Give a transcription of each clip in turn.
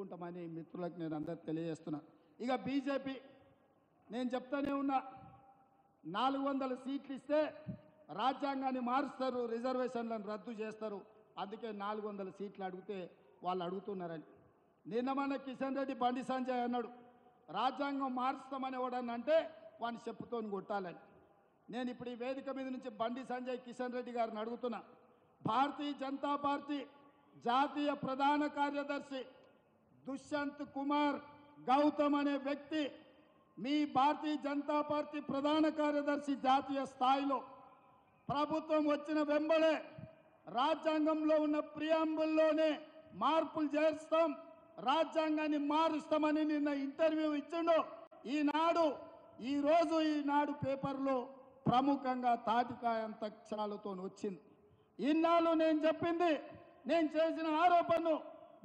తీసుకుంటామని మిత్రులకు నేను అందరికి తెలియజేస్తున్నా. ఇక బీజేపీ నేను చెప్తానే ఉన్నా నాలుగు వందల సీట్లు ఇస్తే రాజ్యాంగాన్ని మారుస్తారు రిజర్వేషన్లను రద్దు చేస్తారు. అందుకే నాలుగు వందల సీట్లు అడిగితే వాళ్ళు అడుగుతున్నారని. నిన్న మన కిషన్ రెడ్డి బండి సంజయ్ అన్నాడు రాజ్యాంగం మారుస్తామని ఎవడని అంటే వాడిని చెప్పుతోని కొట్టాలని. నేను ఇప్పుడు ఈ వేదిక మీద నుంచి బండి సంజయ్ కిషన్ రెడ్డి గారిని అడుగుతున్నా భారతీయ జనతా పార్టీ జాతీయ ప్రధాన కార్యదర్శి దుష్యంత్ కుమార్ గౌతమ్ అనే వ్యక్తి మీ భారతీయ జనతా పార్టీ ప్రధాన కార్యదర్శి జాతీయ స్థాయిలో ప్రభుత్వం వచ్చిన వెంబడే రాజ్యాంగంలో ఉన్న ప్రియాంబుల్లోనే మార్పులు చేస్తాం రాజ్యాంగాన్ని మారుస్తామని నిన్న ఇంటర్వ్యూ ఇచ్చిండు. ఈనాడు ఈరోజు ఈనాడు పేపర్లో ప్రముఖంగా తాటికాయంత అక్షరాలతో వచ్చింది ఇన్నాళ్ళు నేను చెప్పింది నేను చేసిన ఆరోపణను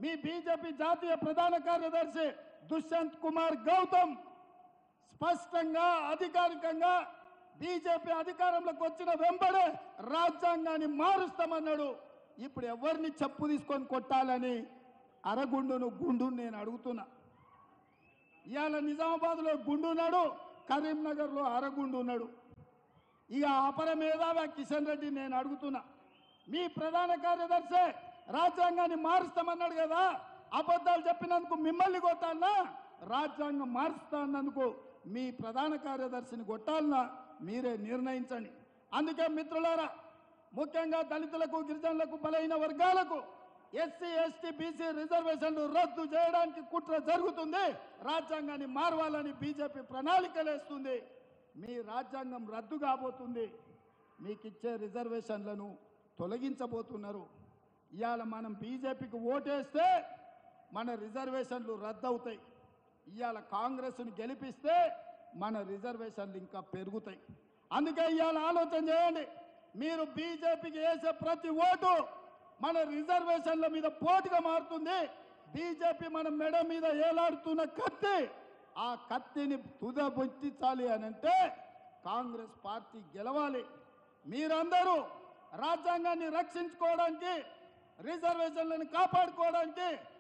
మీ బీజేపీ జాతీయ ప్రధాన కార్యదర్శి దుష్యంత్ కుమార్ గౌతమ్ స్పష్టంగా అధికారికంగా బీజేపీ అధికారంలోకి వచ్చిన వెంబడే రాజ్యాంగాన్ని మారుస్తామన్నాడు. ఇప్పుడు ఎవరిని చెప్పు తీసుకొని కొట్టాలని అరగుండును గుండు నేను అడుగుతున్నా. ఇవాళ నిజామాబాద్లో గుండు ఉన్నాడు కరీంనగర్లో అరగుండు ఉన్నాడు. ఇక అపర మీద కిషన్ రెడ్డి నేను అడుగుతున్నా. మీ ప్రధాన కార్యదర్శి రాజ్యాంగాన్ని మారుస్తామన్నాడు కదా. అబద్ధాలు చెప్పినందుకు మిమ్మల్ని కొట్టాలనా? రాజ్యాంగం మారుస్తా అన్నందుకు మీ ప్రధాన కార్యదర్శిని కొట్టాలనా? మీరే నిర్ణయించండి. అందుకే మిత్రులారా ముఖ్యంగా దళితులకు గిరిజనులకు బలైన వర్గాలకు ఎస్సీ ఎస్టీ బీసీ రిజర్వేషన్లు రద్దు చేయడానికి కుట్ర జరుగుతుంది. రాజ్యాంగాన్ని మారవాలని బీజేపీ ప్రణాళికలేస్తుంది. మీ రాజ్యాంగం రద్దు కాబోతుంది. మీకు ఇచ్చే రిజర్వేషన్లను తొలగించబోతున్నారు. ఇవాళ మనం బీజేపీకి ఓటేస్తే మన రిజర్వేషన్లు రద్దవుతాయి. ఇవాళ కాంగ్రెస్ను గెలిపిస్తే మన రిజర్వేషన్లు ఇంకా పెరుగుతాయి. అందుకే ఇవాళ ఆలోచన చేయండి. మీరు బీజేపీకి వేసే ప్రతి ఓటు మన రిజర్వేషన్ల మీద పోటుగా మారుతుంది. బీజేపీ మన మెడ మీద ఏలాడుతున్న కత్తి ఆ కత్తిని తుదబొచ్చించాలి అని అంటే కాంగ్రెస్ పార్టీ గెలవాలి. మీరందరూ రాజ్యాంగాన్ని రక్షించుకోవడానికి రిజర్వేషన్లను కాపాడుకోవడానికి